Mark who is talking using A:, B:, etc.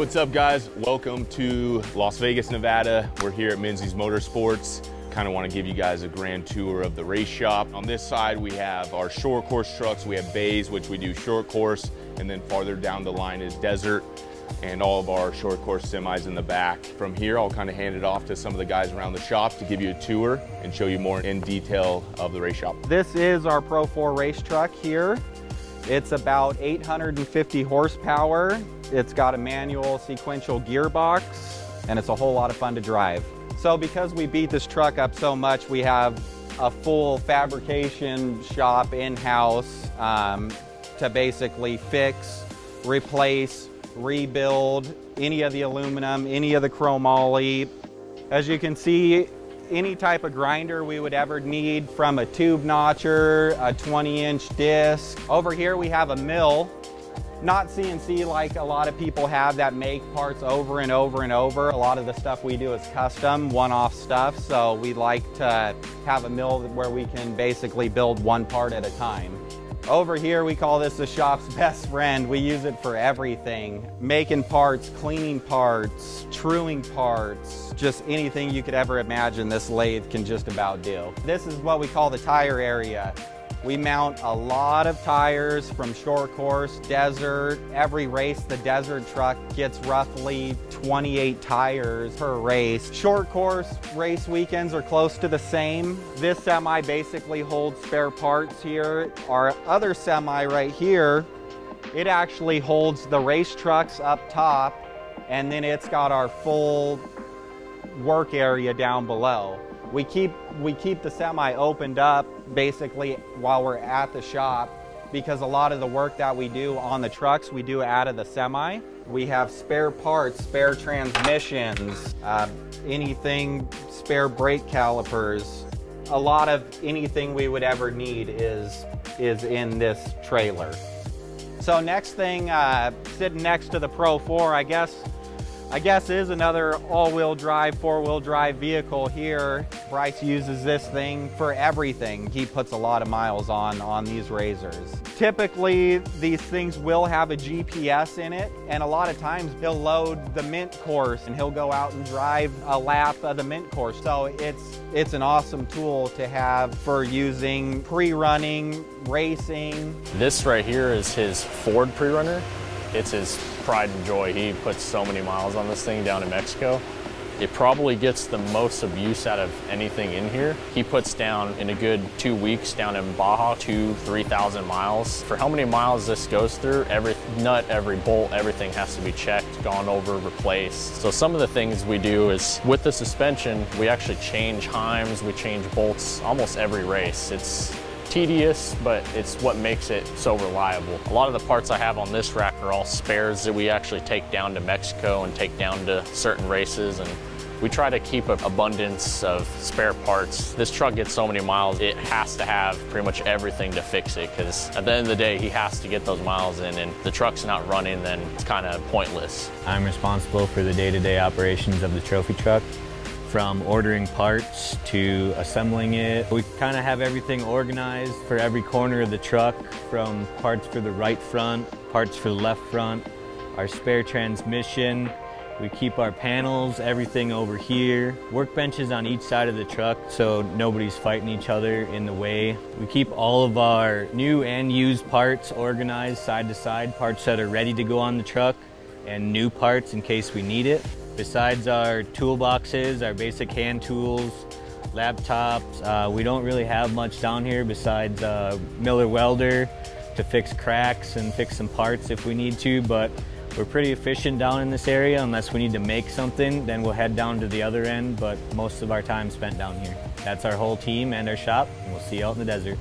A: what's up guys? Welcome to Las Vegas, Nevada. We're here at Menzies Motorsports. Kind of want to give you guys a grand tour of the race shop. On this side, we have our short course trucks. We have bays, which we do short course, and then farther down the line is desert and all of our short course semis in the back. From here, I'll kind of hand it off to some of the guys around the shop to give you a tour and show you more in detail of the race shop.
B: This is our Pro 4 race truck here. It's about 850 horsepower. It's got a manual sequential gearbox and it's a whole lot of fun to drive. So because we beat this truck up so much, we have a full fabrication shop in-house um, to basically fix, replace, rebuild any of the aluminum, any of the chromoly. As you can see, any type of grinder we would ever need from a tube notcher, a 20 inch disc. Over here we have a mill, not CNC like a lot of people have that make parts over and over and over. A lot of the stuff we do is custom, one-off stuff, so we like to have a mill where we can basically build one part at a time. Over here, we call this the shop's best friend. We use it for everything. Making parts, cleaning parts, truing parts, just anything you could ever imagine this lathe can just about do. This is what we call the tire area. We mount a lot of tires from short course, desert. Every race, the desert truck gets roughly 28 tires per race. Short course race weekends are close to the same. This semi basically holds spare parts here. Our other semi right here, it actually holds the race trucks up top and then it's got our full work area down below. We keep, we keep the semi opened up basically while we're at the shop because a lot of the work that we do on the trucks, we do out of the semi. We have spare parts, spare transmissions, uh, anything, spare brake calipers. A lot of anything we would ever need is, is in this trailer. So next thing, uh, sitting next to the Pro 4, I guess I guess is another all-wheel drive, four-wheel drive vehicle here. Bryce uses this thing for everything. He puts a lot of miles on on these RZRs. Typically, these things will have a GPS in it, and a lot of times he'll load the mint course and he'll go out and drive a lap of the mint course. So it's it's an awesome tool to have for using pre-running, racing.
C: This right here is his Ford pre-runner. It's his pride and joy. He puts so many miles on this thing down in Mexico. It probably gets the most abuse out of anything in here. He puts down in a good two weeks down in Baja, two, 3,000 miles. For how many miles this goes through, every nut, every bolt, everything has to be checked, gone over, replaced. So some of the things we do is with the suspension, we actually change heims, we change bolts almost every race. It's tedious, but it's what makes it so reliable. A lot of the parts I have on this rack are all spares that we actually take down to Mexico and take down to certain races and we try to keep an abundance of spare parts. This truck gets so many miles, it has to have pretty much everything to fix it because at the end of the day, he has to get those miles in and the truck's not running, then it's kind of pointless.
D: I'm responsible for the day-to-day -day operations of the trophy truck from ordering parts to assembling it. We kind of have everything organized for every corner of the truck from parts for the right front, parts for the left front, our spare transmission. We keep our panels, everything over here. Workbenches on each side of the truck so nobody's fighting each other in the way. We keep all of our new and used parts organized side to side, parts that are ready to go on the truck and new parts in case we need it. Besides our toolboxes, our basic hand tools, laptops, uh, we don't really have much down here besides uh, Miller Welder to fix cracks and fix some parts if we need to, but we're pretty efficient down in this area. Unless we need to make something, then we'll head down to the other end, but most of our time spent down here. That's our whole team and our shop, and we'll see you out in the desert.